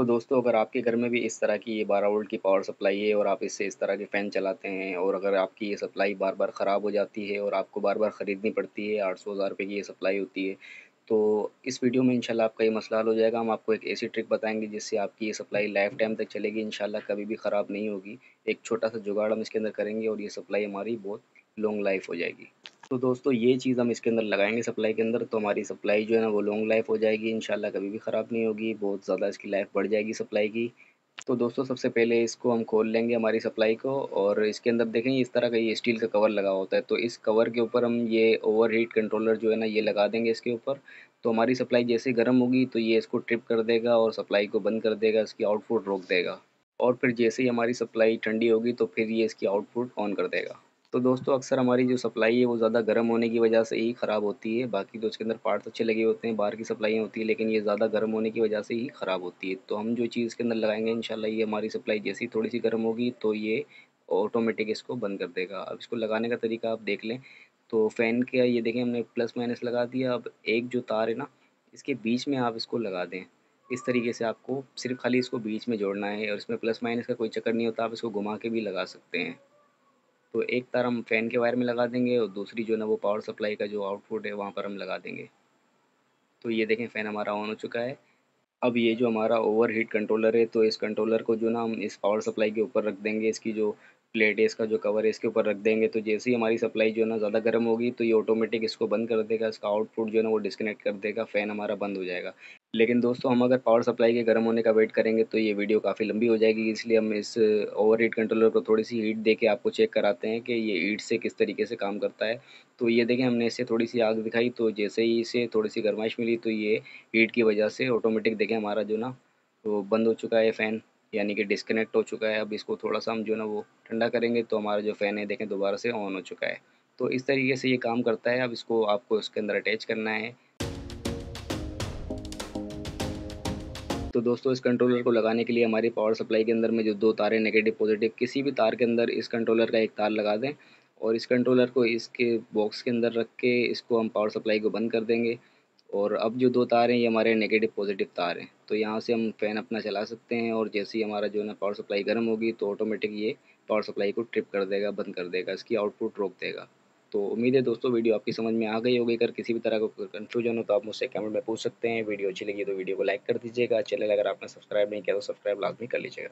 तो दोस्तों, अगर आपके घर में भी इस तरह की ये 12 वोल्ट की पावर सप्लाई है और आप इससे इस तरह के फ़ैन चलाते हैं और अगर आपकी ये सप्लाई बार बार ख़राब हो जाती है और आपको बार बार ख़रीदनी पड़ती है, आठ सौ हज़ार रुपये की ये सप्लाई होती है तो इस वीडियो में इंशाल्लाह आपका ये मसला हल हो जाएगा। हम आपको एक ऐसी ट्रिक बताएँगे जिससे आपकी ये सप्लाई लाइफ टाइम तक चलेगी। इंशाल्लाह कभी भी ख़राब नहीं होगी। एक छोटा सा जुगाड़ हम इसके अंदर करेंगे और ये सप्लाई हमारी बहुत लॉन्ग लाइफ हो जाएगी। तो दोस्तों, ये चीज़ हम इसके अंदर लगाएँगे सप्लाई के अंदर तो हमारी सप्लाई जो है ना, वो लॉन्ग लाइफ हो जाएगी। इंशाल्लाह कभी भी ख़राब नहीं होगी, बहुत ज़्यादा इसकी लाइफ बढ़ जाएगी सप्लाई की। तो दोस्तों, सबसे पहले इसको हम खोल लेंगे हमारी सप्लाई को, और इसके अंदर देखें, इस तरह का ये स्टील का कवर लगा होता है। तो इस कवर के ऊपर हम ये ओवर हीट कंट्रोलर जो है ना, ये लगा देंगे इसके ऊपर। तो हमारी सप्लाई जैसे गर्म होगी तो ये इसको ट्रिप कर देगा और सप्लाई को बंद कर देगा, इसकी आउटपुट रोक देगा। और फिर जैसे ही हमारी सप्लाई ठंडी होगी तो फिर ये इसकी आउटपुट ऑन कर देगा। तो दोस्तों, अक्सर हमारी जो सप्लाई है वो ज़्यादा गर्म होने की वजह से ही ख़राब होती है। बाकी तो उसके अंदर पार्ट्स अच्छे लगे होते हैं, बाहर की सप्लाइयाँ होती है, लेकिन ये ज़्यादा गर्म होने की वजह से ही ख़राब होती है। तो हम जो चीज़ के अंदर लगाएँगे, इंशाल्लाह ये हमारी सप्लाई जैसी थोड़ी सी गर्म होगी तो ये ऑटोमेटिक इसको बंद कर देगा। अब इसको लगाने का तरीका आप देख लें तो फ़ैन का ये देखें, हमने प्लस माइनस लगा दिया। अब एक जो तार है ना, इसके बीच में आप इसको लगा दें। इस तरीके से आपको सिर्फ़ खाली इसको बीच में जोड़ना है और इसमें प्लस माइनस का कोई चक्कर नहीं होता, आप इसको घुमा के भी लगा सकते हैं। तो एक तार हम फ़ैन के वायर में लगा देंगे और दूसरी जो है ना वो पावर सप्लाई का जो आउटपुट है वहाँ पर हम लगा देंगे। तो ये देखें फ़ैन हमारा ऑन हो चुका है। अब ये जो हमारा ओवर हीट कंट्रोलर है तो इस कंट्रोलर को जो ना हम इस पावर सप्लाई के ऊपर रख देंगे। इसकी जो प्लेट है, इसका जो कवर है, इसके ऊपर रख देंगे। तो जैसे ही हमारी सप्लाई जो है ना ज़्यादा गर्म होगी तो ये ऑटोमेटिक इसको बंद कर देगा। इसका आउटपुट जो है ना वो डिस्कनेक्ट कर देगा। फ़ैन हमारा बंद हो जाएगा। लेकिन दोस्तों, हम अगर पावर सप्लाई के गर्म होने का वेट करेंगे तो ये वीडियो काफ़ी लंबी हो जाएगी, इसलिए हम इस ओवर हीट कंट्रोलर को थोड़ी सी हीट दे के आपको चेक कराते हैं कि ये हीट से किस तरीके से काम करता है। तो ये देखें हमने इससे थोड़ी सी आग दिखाई तो जैसे ही इसे थोड़ी सी गर्माइश मिली तो ये हीट की वजह से ऑटोमेटिक देखें हमारा जो ना, वो बंद हो चुका है फ़ैन यानी कि डिस्कनेक्ट हो चुका है। अब इसको थोड़ा सा हम जो ना, वो ठंडा करेंगे तो हमारा जो फ़ैन है, देखें, दोबारा से ऑन हो चुका है। तो इस तरीके से ये काम करता है। अब इसको आपको इसके अंदर अटैच करना है। तो दोस्तों, इस कंट्रोलर को लगाने के लिए हमारी पावर सप्लाई के अंदर में जो दो तार नेगेटिव पॉजिटिव किसी भी तार के अंदर इस कंट्रोलर का एक तार लगा दें और इस कंट्रोलर को इसके बॉक्स के अंदर रख के इसको हम पावर सप्लाई को बंद कर देंगे। और अब जो दो तार हैं, ये हमारे नेगेटिव पॉजिटिव तार हैं। तो यहाँ से हम फ़ैन अपना चला सकते हैं और जैसे ही हमारा जो है ना पावर सप्लाई गर्म होगी तो ऑटोमेटिक ये पावर सप्लाई को ट्रिप कर देगा, बंद कर देगा, इसकी आउटपुट रोक देगा। तो उम्मीद है दोस्तों, वीडियो आपकी समझ में आ गई होगी। अगर किसी भी तरह का कन्फ्यूज़न हो तो आप मुझसे कमेंट में पूछ सकते हैं। वीडियो अच्छी लगी तो वीडियो को लाइक कर दीजिएगा। चैनल अगर आपने सब्सक्राइब नहीं किया तो सब्सक्राइब लाजमी कर लीजिएगा।